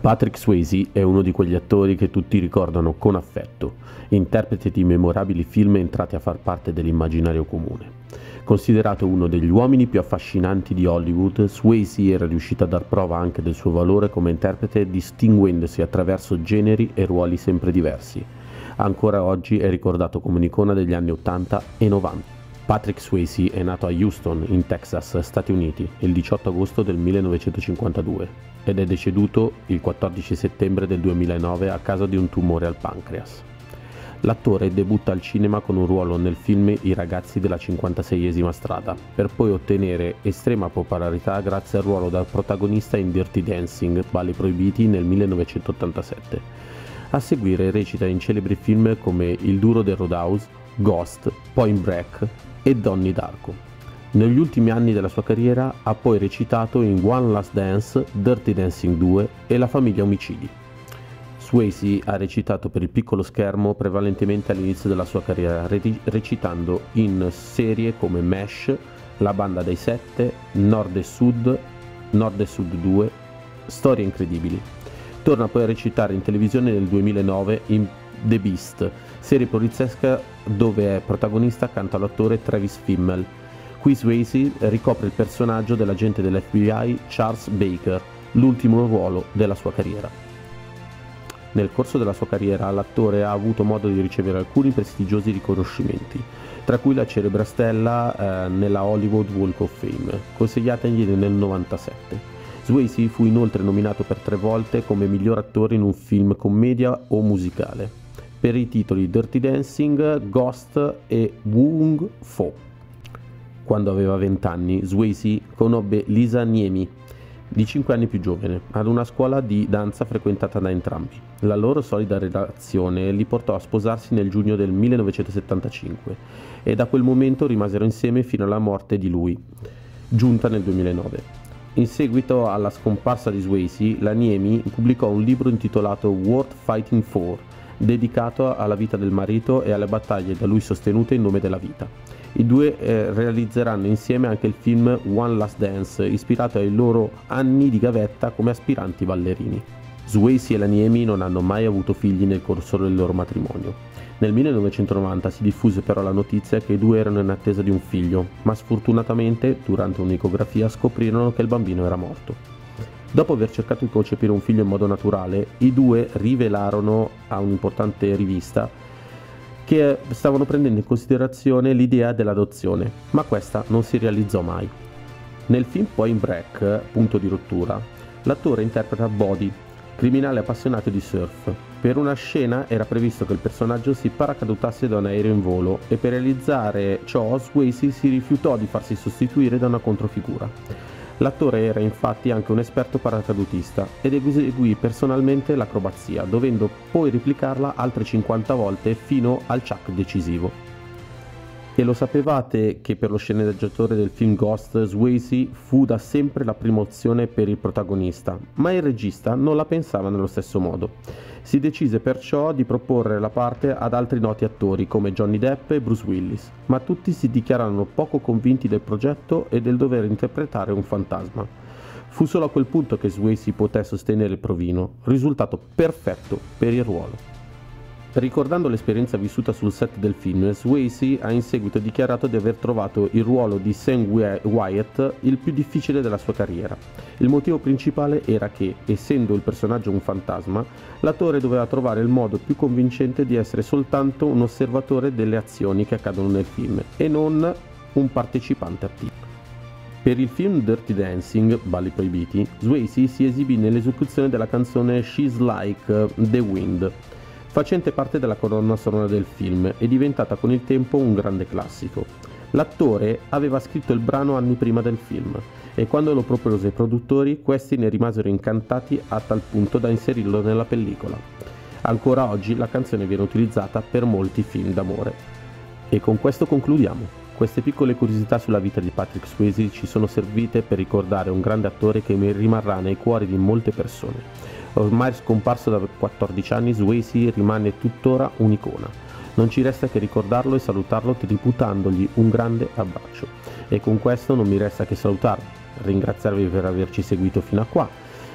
Patrick Swayze è uno di quegli attori che tutti ricordano con affetto, interprete di memorabili film entrati a far parte dell'immaginario comune. Considerato uno degli uomini più affascinanti di Hollywood, Swayze era riuscito a dar prova anche del suo valore come interprete distinguendosi attraverso generi e ruoli sempre diversi. Ancora oggi è ricordato come un'icona degli anni 80 e 90. Patrick Swayze è nato a Houston, in Texas, Stati Uniti, il 18 agosto del 1952 ed è deceduto il 14 settembre del 2009 a causa di un tumore al pancreas. L'attore debutta al cinema con un ruolo nel film I ragazzi della 56esima strada, per poi ottenere estrema popolarità grazie al ruolo da protagonista in Dirty Dancing, Balli Proibiti nel 1987. A seguire recita in celebri film come Il duro del Roadhouse, Ghost, Point Break e Donnie Darko. Negli ultimi anni della sua carriera ha poi recitato in One Last Dance, Dirty Dancing 2 e La famiglia omicidi. Swayze ha recitato per il piccolo schermo prevalentemente all'inizio della sua carriera, recitando in serie come Mesh, La banda dei sette, Nord e Sud, Nord e Sud 2, Storie incredibili. Torna poi a recitare in televisione nel 2009 in The Beast, serie poliziesca dove è protagonista accanto all'attore Travis Fimmel Qui Swayze ricopre il personaggio dell'agente dell'FBI Charles Baker, l'ultimo ruolo della sua carriera. Nel corso della sua carriera l'attore ha avuto modo di ricevere alcuni prestigiosi riconoscimenti, tra cui la celebre stella eh, nella Hollywood Walk of Fame, consegnatagli nel 1997. Swayze fu inoltre nominato per tre volte come miglior attore in un film commedia o musicale, per i titoli Dirty Dancing, Ghost e Wung Fo. Quando aveva 20 anni, Swayze conobbe Lisa Niemi, di 5 anni più giovane, ad una scuola di danza frequentata da entrambi. La loro solida relazione li portò a sposarsi nel giugno del 1975 e da quel momento rimasero insieme fino alla morte di lui, giunta nel 2009. In seguito alla scomparsa di Swayze, la Niemi pubblicò un libro intitolato Worth Fighting For, dedicato alla vita del marito e alle battaglie da lui sostenute in nome della vita. I due eh, realizzeranno insieme anche il film One Last Dance, ispirato ai loro anni di gavetta come aspiranti ballerini. Swayze e Laniemi non hanno mai avuto figli nel corso del loro matrimonio. Nel 1990 si diffuse però la notizia che i due erano in attesa di un figlio, ma sfortunatamente durante un'ecografia scoprirono che il bambino era morto. Dopo aver cercato di concepire un figlio in modo naturale, i due rivelarono a un'importante rivista che stavano prendendo in considerazione l'idea dell'adozione, ma questa non si realizzò mai. Nel film Point Break, punto di rottura, l'attore interpreta Body, criminale appassionato di surf. Per una scena era previsto che il personaggio si paracadutasse da un aereo in volo e per realizzare ciò Swayze si rifiutò di farsi sostituire da una controfigura. L'attore era infatti anche un esperto paracadutista ed eseguì personalmente l'acrobazia, dovendo poi replicarla altre 50 volte fino al chuck decisivo. E lo sapevate che per lo sceneggiatore del film Ghost, Swayze fu da sempre la prima opzione per il protagonista, ma il regista non la pensava nello stesso modo. Si decise perciò di proporre la parte ad altri noti attori come Johnny Depp e Bruce Willis, ma tutti si dichiararono poco convinti del progetto e del dover interpretare un fantasma. Fu solo a quel punto che Swayze poté sostenere il provino, risultato perfetto per il ruolo. Ricordando l'esperienza vissuta sul set del film, Swayze ha in seguito dichiarato di aver trovato il ruolo di Sam Wyatt il più difficile della sua carriera. Il motivo principale era che, essendo il personaggio un fantasma, l'attore doveva trovare il modo più convincente di essere soltanto un osservatore delle azioni che accadono nel film e non un partecipante attivo. Per il film Dirty Dancing, Balli Proibiti, Swayze si esibì nell'esecuzione della canzone She's Like the Wind, facente parte della colonna sonora del film e diventata con il tempo un grande classico. L'attore aveva scritto il brano anni prima del film e quando lo propose ai produttori questi ne rimasero incantati a tal punto da inserirlo nella pellicola. Ancora oggi la canzone viene utilizzata per molti film d'amore. E con questo concludiamo. Queste piccole curiosità sulla vita di Patrick Swayze ci sono servite per ricordare un grande attore che rimarrà nei cuori di molte persone. Ormai scomparso da 14 anni, Swayze rimane tuttora un'icona. Non ci resta che ricordarlo e salutarlo tributandogli un grande abbraccio. E con questo non mi resta che salutarvi, ringraziarvi per averci seguito fino a qua.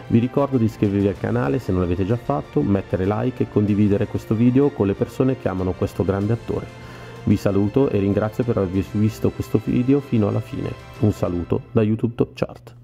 Vi ricordo di iscrivervi al canale se non l'avete già fatto, mettere like e condividere questo video con le persone che amano questo grande attore. Vi saluto e ringrazio per aver visto questo video fino alla fine. Un saluto da YouTube Top Chart.